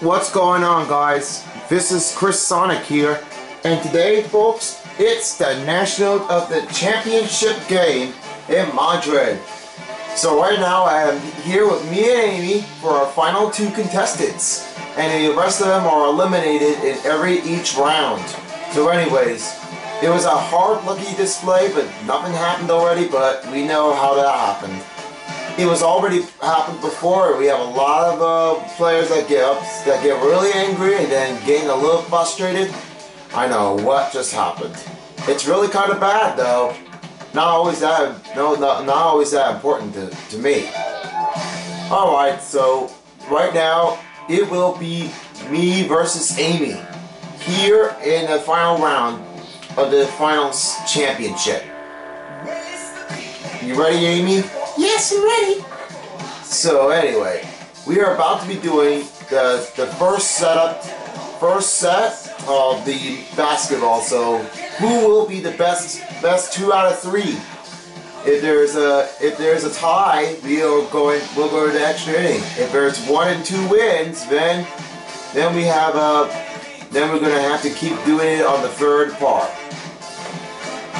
What's going on guys? This is Chris Sonic here and today folks it's the national of the championship game in Madrid. So right now I am here with me and Amy for our final two contestants and the rest of them are eliminated in every each round. So anyways, it was a hard lucky display but nothing happened already but we know how that happened it was already happened before. We have a lot of uh, players that get up, that get really angry and then getting a little frustrated. I know what just happened. It's really kind of bad though. Not always that no not, not always that important to, to me. Alright, so right now it will be me versus Amy here in the final round of the finals championship. You ready, Amy? Yes, I'm ready. So anyway, we are about to be doing the the first setup, first set of the basketball. So who will be the best best two out of three? If there's a if there's a tie, we'll go we'll go to the extra inning. If there's one and two wins, then then we have a then we're gonna have to keep doing it on the third part.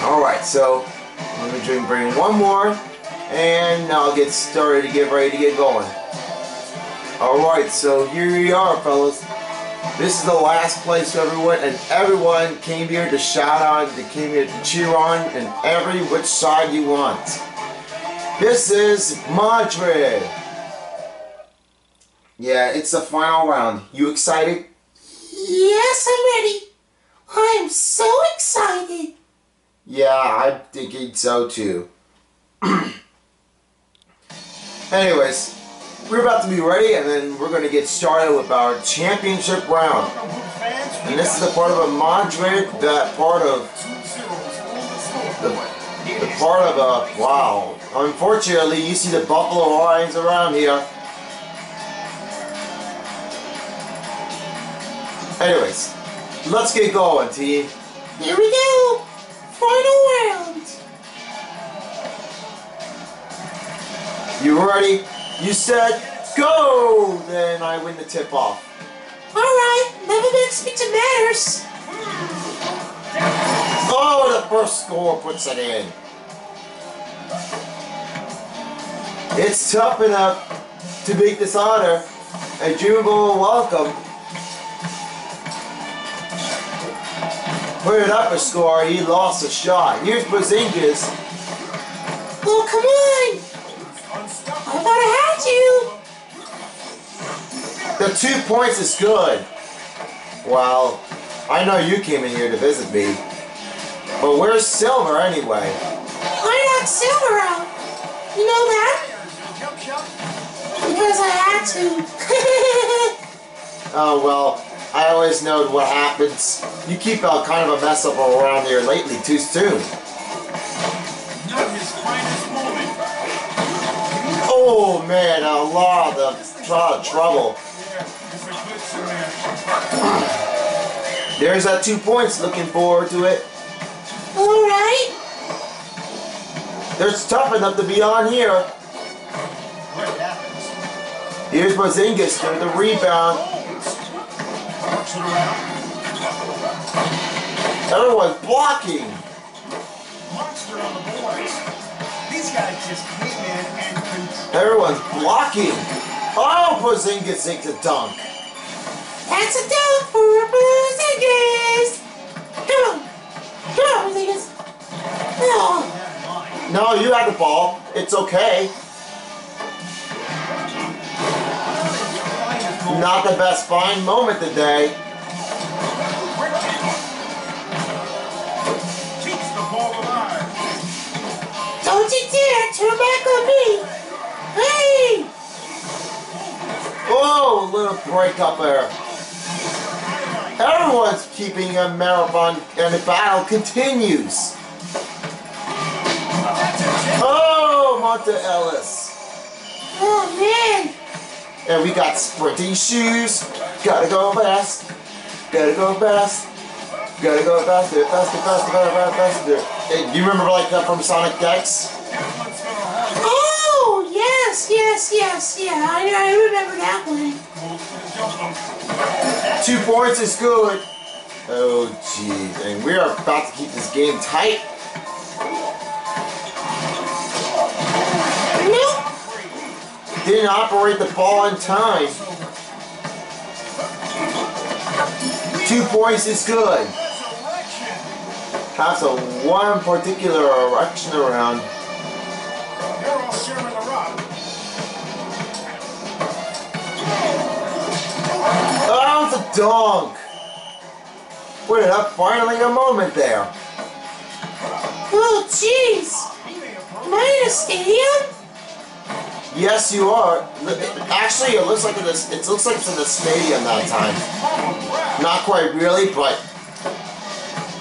All right, so let me bring one more and I'll get started to get ready to get going. Alright, so here we are, fellas. This is the last place everyone, and everyone came here to shout on, they came here to cheer on, and every which side you want. This is Madrid. Yeah, it's the final round. You excited? Yes, I'm ready. I'm so excited. Yeah, I'm thinking so too. Anyways, we're about to be ready and then we're going to get started with our championship round. And this is the part of a Madrid, that part of the, the part of a, wow. Unfortunately, you see the Buffalo Lions around here. Anyways, let's get going, team. Here we go. Final round. You ready? You said go! Then I win the tip off. Alright, never makes me to matters. Oh, the first score puts it in. It's tough enough to beat this honor. A Jumbo welcome. Put it up a score, he lost a shot. Here's Porzingis. Oh, come on! I thought I had you. The two points is good. Well, I know you came in here to visit me. But where's Silver anyway? I knocked Silver out. You know that? Because I had to. oh, well, I always know what happens. You keep a kind of a mess up around here lately too soon. Oh man, a lot of, lot of trouble. There's that two points. Looking forward to it. Alright. There's tough enough to be on here. Here's Porzingis to the rebound. Everyone's blocking. Monster on the boards. These guys just came in and controlled. Everyone's blocking. Oh, Porzingis takes a dunk. That's a dunk for Porzingis. Come on. Come on, Porzingis. Oh. No, you had the ball. It's okay. Not the best fine moment today. Don't you dare turn back on me. Hey. Oh, a little break up there. Everyone's keeping a marathon and the battle continues. Oh, Monta Ellis. Oh, man. And we got sprinting shoes. Gotta go fast. Gotta go fast. Gotta go faster, faster, faster, faster, faster. Faster. Hey, do you remember like that from Sonic X? Oh, yes, yes, yes, yeah. I, I remember that one. Goes for the jump hook. Two points is good. Oh, jeez. And we are about to keep this game tight. Nope. Didn't operate the ball in time. Two points is good. Has a one particular erection around. They're all sharing the rock. Oh, it's a dunk. Wait, that finally a moment there. Oh, jeez. Am I in a stadium? Yes, you are. Actually, it looks like it is, it looks like it's in the stadium that time. Not quite really, but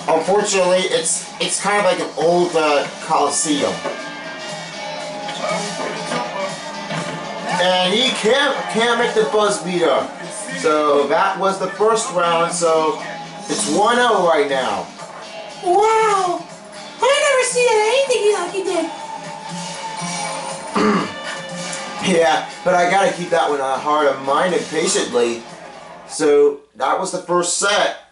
unfortunately, it's it's kind of like an old uh, coliseum. And he can't can't make the buzz beater. So that was the first round. So it's 1-0 right now. Wow. I never seen anything like you did. Yeah, but I gotta keep that one on heart of mind and patiently. So that was the first set.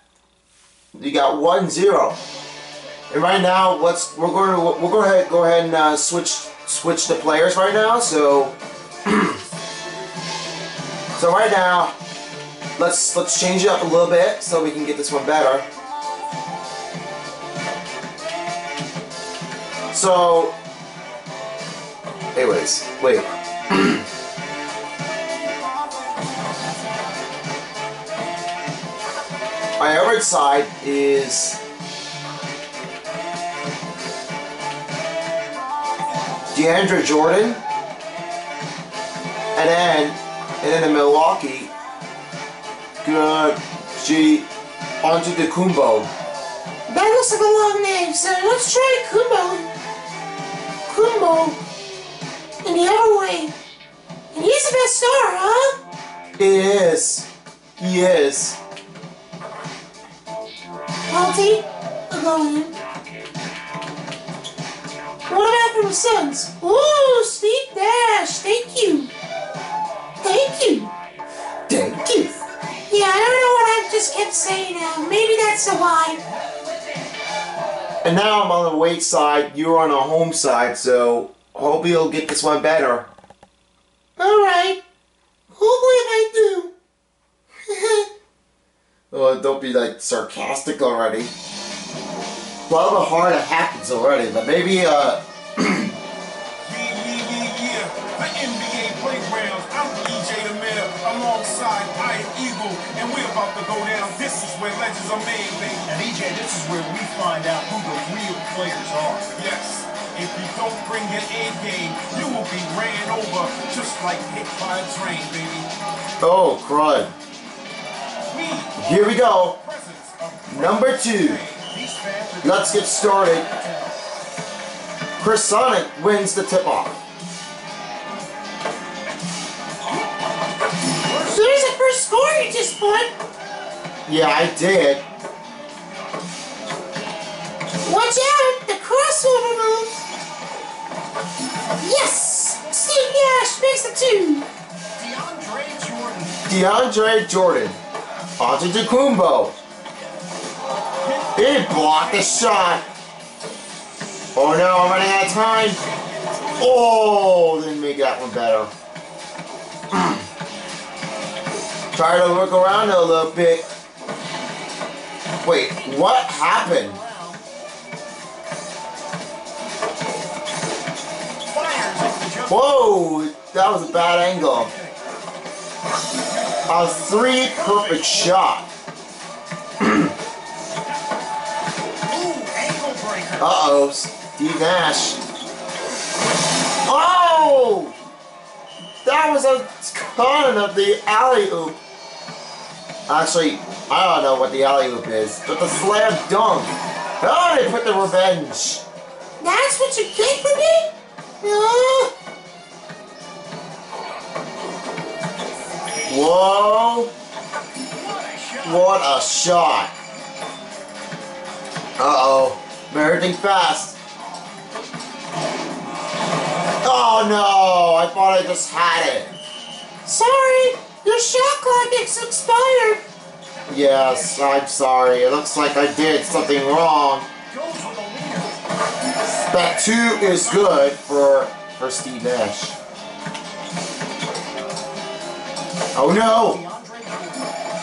You got 1-0. And right now, let's we're going to we'll go ahead go ahead and uh, switch switch the players right now. So so right now, let's let's change it up a little bit so we can get this one better. So, anyways, wait. My average side is DeAndre Jordan, and then and then in Milwaukee, good G onto the Kumbo. That looks like a long name, so let's try Kumbo. Kumbo. In the other way. And he's the best star, huh? It is. He is. Going in. What about from the Suns? Ooh, Steve Dash, thank you. Thank you. Thank you. Yeah, I don't know what I just kept saying now. Maybe that's the why. And now I'm on the weight side. You're on the home side. So hope you'll get this one better. Alright. Hopefully I do. Oh, don't be like sarcastic already. Well, the heart it happens already, but maybe uh, Yeah, yeah, yeah, yeah. The NBA playgrounds. I'm EJ the Mayor alongside Ian Eagle, and we're about to go down. This is where legends are made, baby. And EJ, this is where we find out who the real players are. Yes. If you don't bring your A game, you will be ran over just like hit by a train, baby. oh crud. Here we go. Number two. These fans are Let's get started. Chris Sonic wins the tip-off. There's a first score you just put. Yeah, I did. Watch out, the crossover moves. Yes! Steve Nash makes the two. DeAndre Jordan. DeAndre Jordan. Onto Kumbo. He blocked the shot. Oh no, I'm running out of time. Oh, didn't make that one better. Try to work around it a little bit. Wait, what happened? Fires off the jump. Whoa, that was a bad angle. A three perfect shot. Ooh, ankle breaker. Uh-oh, Steve Nash. Oh! That was a ton of the alley-oop. Actually, I don't know what the alley-oop is, but the slam dunk. Oh, they put the revenge. That's what you get for me? What a shot. what a shot. Uh-oh, everything fast. Oh no, I thought I just had it. Sorry, your shot clock is expired. Yes, I'm sorry. It looks like I did something wrong. Goes with a leader. That two is good for for Steve Nash. Oh no!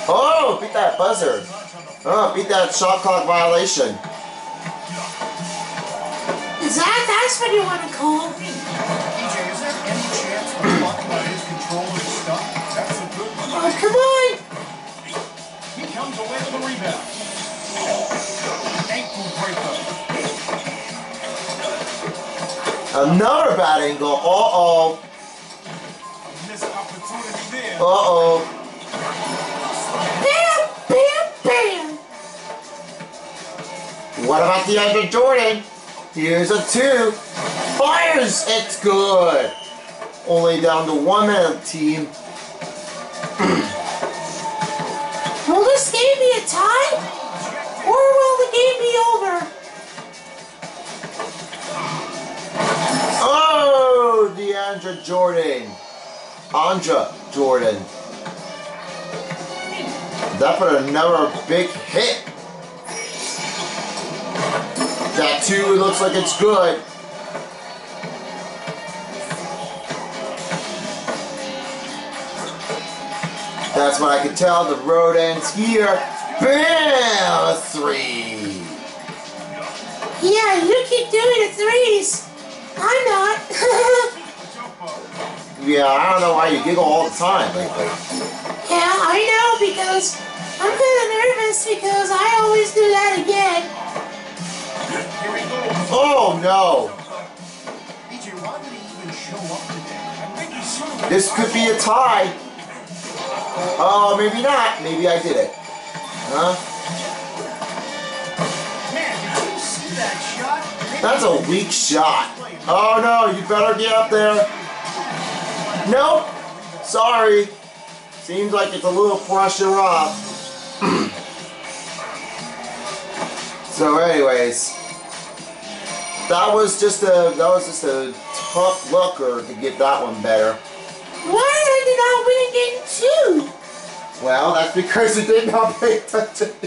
Oh, beat that buzzer. Oh, beat that shot clock violation. Is that that's what you want to call? EJ, is there any chance of Buck by his control of his stuff? That's a good one. Oh, come on. He comes away with the rebound. Ankle breaker. Another bad angle. Uh-oh. Uh-oh. Bam, bam, bam. What about DeAndre Jordan? Here's a two. Fires! It's good. Only down to one minute, team. Will this game be a tie? Or will the game be over? Oh, DeAndre Jordan. Andra Jordan. That put another big hit. That two looks like it's good. That's what I can tell. The road ends here. Bam! Three. Yeah, you keep doing the threes. I'm not. Yeah, I don't know why you giggle all the time lately. yeah, I know because I'm kind of nervous because I always do that again. Here he goes. Oh no! EJ, why did he even show up today? I think he should. This could be a tie. Oh, maybe not. Maybe I did it. Huh? Man, you see that shot? That's a weak shot. Oh no, you better get up there. Nope. Sorry. Seems like it's a little pressure off. so anyways, that was just a that was just a tough looker to get that one better. Why did I win again too? Well, that's because you did not pay attention.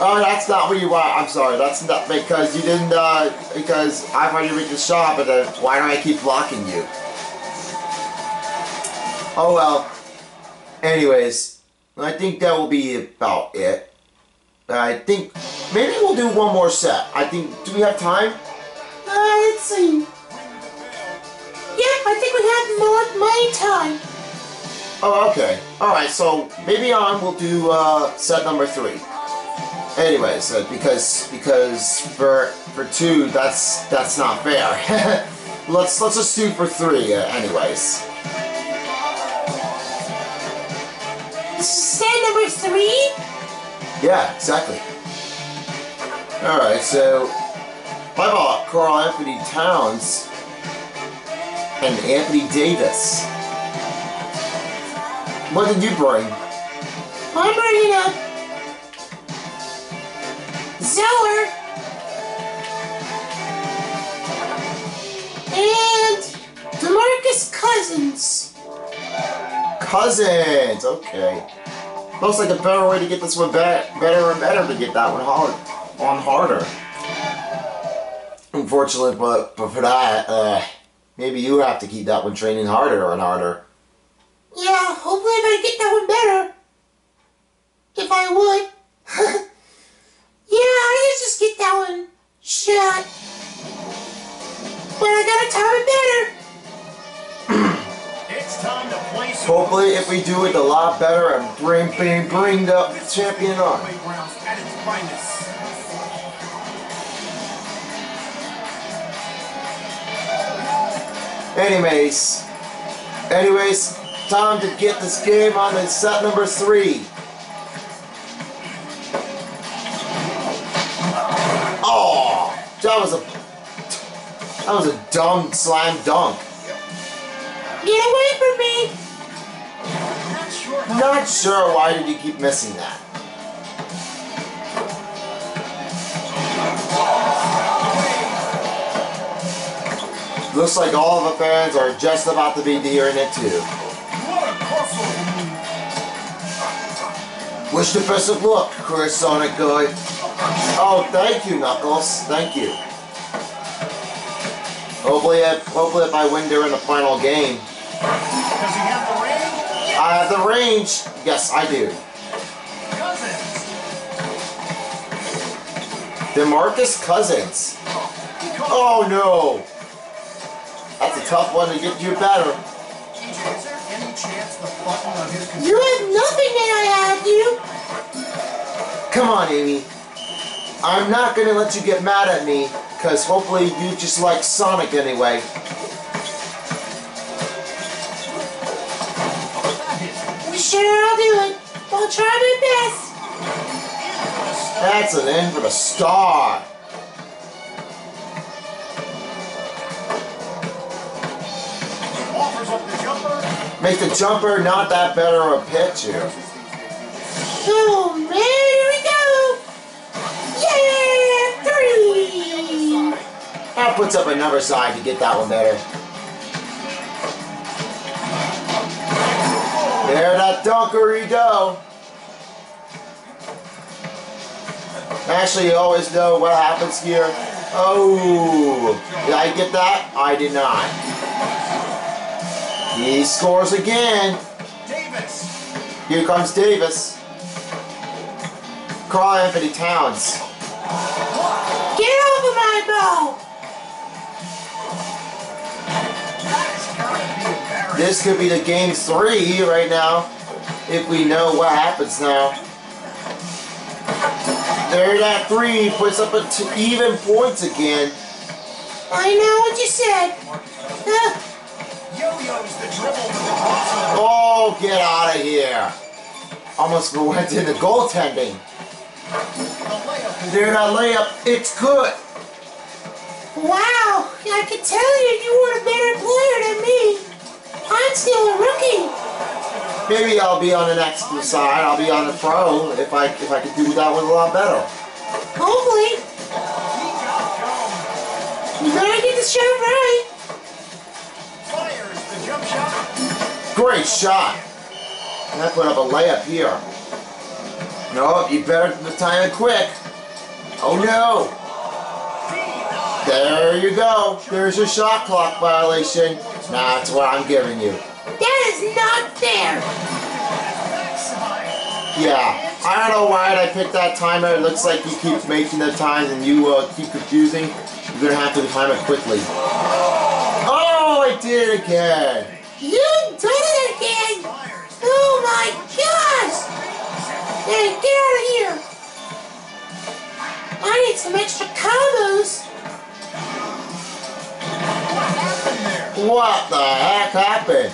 oh, that's not what you want. I'm sorry. That's not because you didn't, uh, because I thought you reached the shot, but then why do I keep blocking you? Oh well. Anyways, I think that will be about it. I think maybe we'll do one more set. I think, do we have time? Uh, let's see. Yeah, I think we have more my time. Oh, okay. Alright, so maybe on we'll do uh, set number three. Anyways, uh, because because for for two, that's that's not fair. let's let's just do for three, uh, anyways. Set number three. Yeah, exactly. Alright, so how about Karl Anthony Towns and Anthony Davis? What did you bring? I'm bringing up Zeller and Demarcus Cousins. Cousins, okay. Looks like a better way to get this one be- better and better to get that one hard on harder. Unfortunately, but, but for that, uh, maybe you have to keep that one training harder and harder. Yeah, hopefully I get that one better. If I would. yeah, I just get that one shot. But I gotta time it better. Hopefully, if we do it a lot better and bring bring bring the champion on. Playgrounds at its finest. Anyways, anyways, time to get this game on in set number three. Oh, that was a that was a dumb slam dunk. Get away from me. Not sure Not sure why did you keep missing that. Looks like all of the fans are just about to be hearing it too. Wish the best of luck, Chris Sonic Guy. Oh, thank you, Knuckles. Thank you. Hopefully, if, hopefully if I win during the final game. Does he have the ring? I have uh, the range. Yes, I do. Cousins. DeMarcus Cousins. Oh no! That's a tough one to get you better. EJ, is there any chance the button on his You controller have nothing that I have, you. Come on, Amy. I'm not gonna let you get mad at me, because hopefully you just like Sonic anyway. Sure, I'll do it. I'll try my best. That's an end for the star. offers up the jumper? Make the jumper not that better of a pitcher. Oh man, here we go. Yeah, three. That puts up another side to get that one better. There, that dunkery go. Actually, you always know what happens here. Oh, did I get that? I did not. He scores again. Davis. Here comes Davis. Karl Anthony Towns. Get over my ball. This could be the game three right now, if we know what happens now. There, that three puts up a t- even points again. I know what you said. Yo-yos the dribble with. Oh, get out of here! Almost went into goaltending. The layup is There, that layup, it's good. wow, I can tell you you were a better player than me. I'm still a rookie. Maybe I'll be on the next side. I'll be on the pro if I if I could do that one a lot better. Hopefully, he got going. you better get the shot right. Fires the jump shot. Great shot. And I put up a layup here. No, you better time it quick. Oh no. There you go. There's your shot clock violation. That's what I'm giving you. That is not fair. Yeah. I don't know why I picked that timer. It looks like you keep making the times and you uh, keep confusing. You're gonna have to time it quickly. Oh, I did it again. You did it again. Oh my gosh. Hey, get out of here. I need some extra combos. What the heck happened?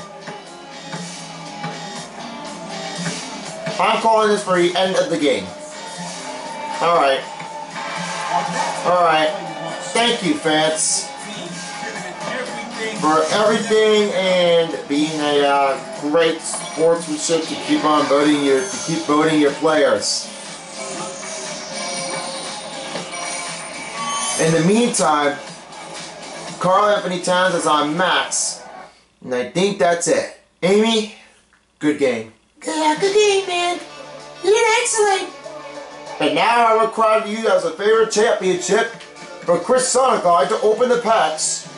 I'm calling this for the end of the game. Alright, alright. Thank you, fans, for everything and being a uh, great sportsmanship to keep on voting your to keep voting your players. In the meantime, Karl Anthony Towns is on max, and I think that's it. Amy, good game. Good, good game, man. You did excellent. And now I require you as a favorite championship for Chris Sonic Guy to open the packs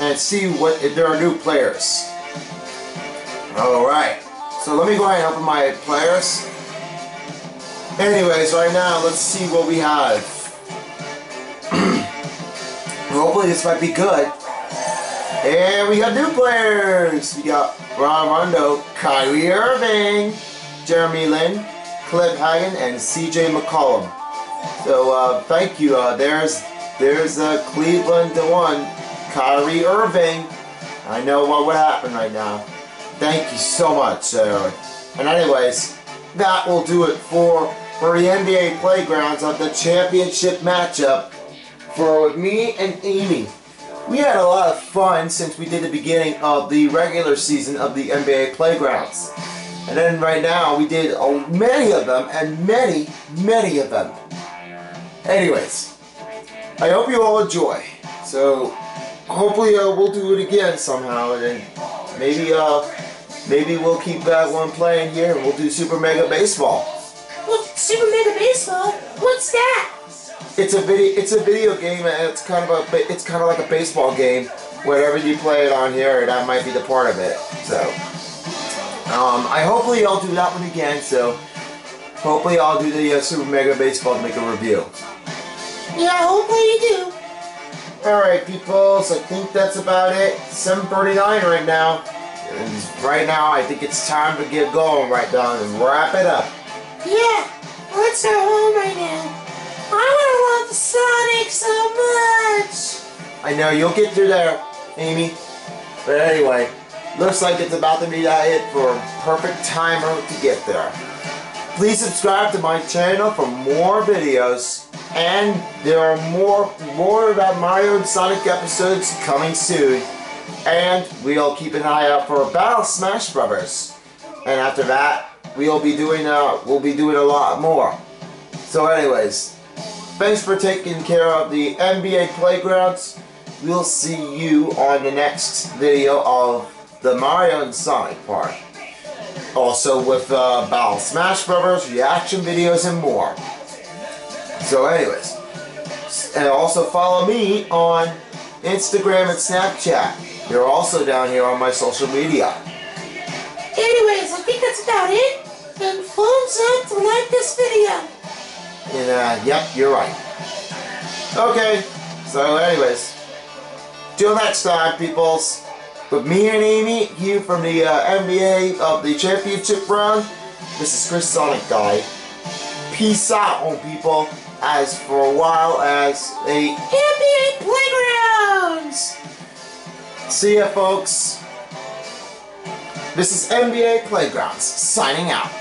and see what if there are new players. Alright. So let me go ahead and open my players. Anyways, right now let's see what we have. Hopefully this might be good. And we got new players. We got Rajon Rondo, Kyrie Irving, Jeremy Lin, Cliff Hagan, and CJ McCollum. So uh, thank you. Uh, there's there's uh, Cleveland to one, Kyrie Irving. I know what would happen right now. Thank you so much, Sarah. And anyways, that will do it for for the NBA playgrounds of the championship matchup for me and Amy. We had a lot of fun since we did the beginning of the regular season of the NBA playgrounds. And then right now we did many of them and many, many of them. Anyways, I hope you all enjoy. So hopefully uh, we'll do it again somehow and then maybe uh maybe we'll keep that one playing here and we'll do Super Mega Baseball. Super Mega Baseball? What's that? It's a video. It's a video game, and it's kind of a. It's kind of like a baseball game. Whatever you play it on here, that might be the part of it. So, um, I hopefully I'll do that one again. So, hopefully I'll do the uh, Super Mega Baseball to make a review. Yeah, hopefully you do. All right, people. So I think that's about it. 7:39 right now. And right now, I think it's time to get going right now and wrap it up. Yeah, let's go home right now. I love Sonic so much. I know you'll get through there, Amy. But anyway, looks like it's about to be that it for a perfect timer to get there. Please subscribe to my channel for more videos, and there are more more about Mario and Sonic episodes coming soon. And we'll keep an eye out for Battle Smash Brothers. And after that, we'll be doing uh, we'll be doing a lot more. So, anyways, thanks for taking care of the NBA playgrounds. We'll see you on the next video of the Mario and Sonic part. Also with uh, Battle Smash Brothers, reaction videos, and more. So anyways, and also follow me on Instagram and Snapchat. They're also down here on my social media. Anyways, I think that's about it. And thumbs up to like this video. And uh, yep, you're right. Okay, so anyways, till next time, peoples. With me and Amy here from the uh, NBA of the championship round, this is Chris Sonic Guy. Peace out, on people. As for a while as a NBA Playgrounds! see ya, folks. This is NBA Playgrounds signing out.